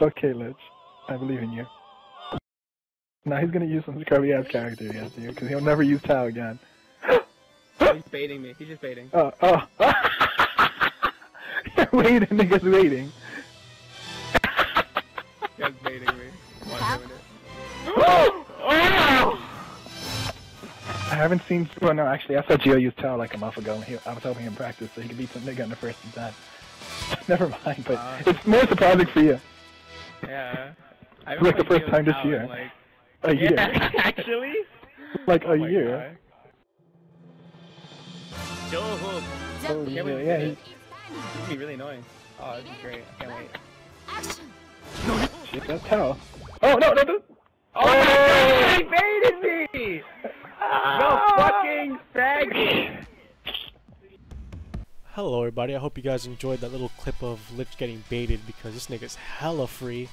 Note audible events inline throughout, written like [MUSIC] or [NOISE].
It's okay, Lich. I believe in you. Now he's gonna use some scrubby ass character against you, because he'll never use Tao again. [LAUGHS] He's baiting me. He's just baiting. Oh, oh. [LAUGHS] You're waiting, nigga's waiting. He's baiting me. [GASPS] I haven't seen. Well, no, actually, I saw Gio use Tao like a month ago. He, I was helping him practice so he could beat some nigga in the first time. [LAUGHS] Never mind, but Uh. it's more surprising for you. Yeah. I Like the first time this Tao year. Like, A year. yeah, [LAUGHS] actually. like a Oh my year. Joe Hook. Oh, yeah, yeah, see he, it. Be really annoying. Oh, this is great. I can't wait. shit, that's Tao. Oh, no, no, no. Oh my god! He oh! baited me! [LAUGHS] No ah! fucking faggot! Hello everybody, I hope you guys enjoyed that little clip of Lich getting baited because this nigga's hella free.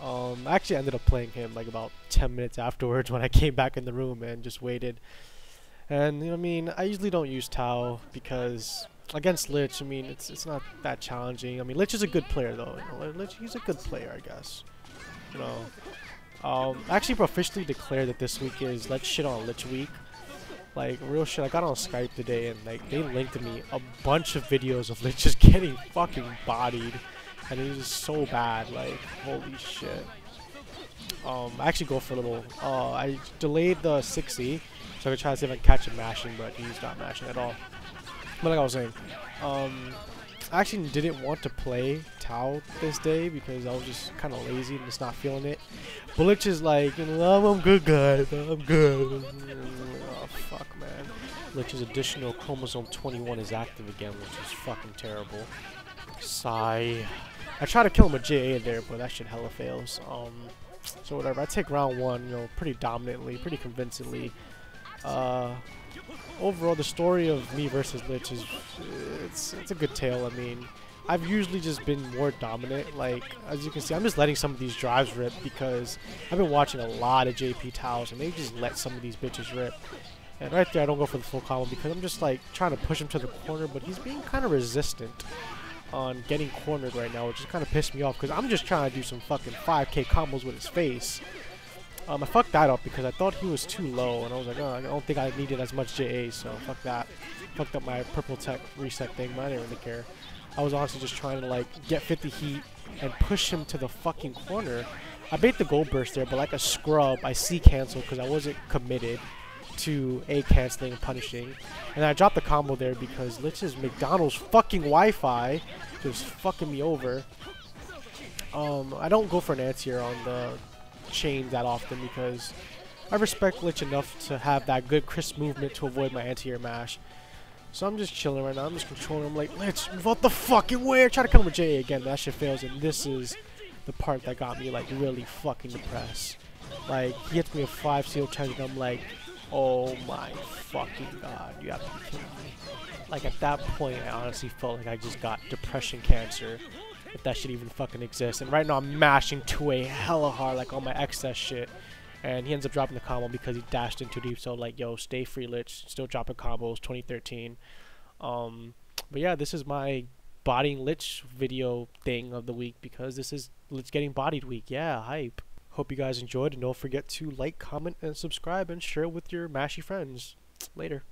Um, I actually ended up playing him like about 10 minutes afterwards [LAUGHS] when I came back in the room and just waited. And, you know I mean, I usually don't use Tao because against Lich, I mean, it's it's not that challenging. I mean, Lich is a good player though. You know, Lich, he's a good player, I guess. You know, um, I actually officially declared that this week is Let's Shit on Lich Week. Like real shit, I got on Skype today and like they linked me a bunch of videos of [LAUGHS] Lich just getting fucking bodied, and it was so bad. Like holy shit. Um, I actually go for a little. Uh, I delayed the 60, so I could try to see if I can catch him mashing, but he's not mashing at all. But like I was saying, um, I actually didn't want to play Tao this day because I was just kind of lazy and just not feeling it. But Lich is like, you know, I'm, I'm good, guys. I'm good. Lich's additional chromosome 21 is active again, which is fucking terrible. Sigh. I try to kill him with JA there, but that shit hella fails. Um, so whatever. I take round one, you know, pretty dominantly, pretty convincingly. Uh, overall, the story of me versus Lich is it's it's a good tale. I mean, I've usually just been more dominant. Like as you can see, I'm just letting some of these drives rip because I've been watching a lot of JP Towers and they just let some of these bitches rip. And right there, I don't go for the full combo because I'm just like trying to push him to the corner, but he's being kind of resistant on getting cornered right now, which is kind of pissed me off because I'm just trying to do some fucking 5k combos with his face. Um, I fucked that up because I thought he was too low, and I was like, oh, I don't think I needed as much JA, so fuck that. Fucked up my purple tech reset thing, but I didn't really care. I was honestly just trying to like get 50 heat and push him to the fucking corner. I bait the gold burst there, but like a scrub, I see cancel because I wasn't committed to A canceling and punishing. And I dropped the combo there because Lich's McDonald's fucking Wi-Fi just fucking me over. Um, I don't go for an anti-air on the chain that often because I respect Lich enough to have that good crisp movement to avoid my anti-air mash. So I'm just chilling right now. I'm just controlling I'm like, Lich, out the fucking way. Try to come with J again. That shit fails. And this is the part that got me like really fucking depressed. Like, he hits me a 5 seal challenge and I'm like, oh my fucking god, you have to be kidding me. Like at that point, I honestly felt like I just got depression cancer. If that shit even fucking exists. And right now I'm mashing 2A hella hard, like all my excess shit. And he ends up dropping the combo because he dashed in too deep. So like, yo, stay free, Lich. Still dropping combos, 2013. Um, but yeah, this is my bodying Lich video thing of the week because this is Lich getting bodied week. Yeah, hype. Hope you guys enjoyed and don't forget to like, comment, and subscribe and share it with your mashy friends. Later.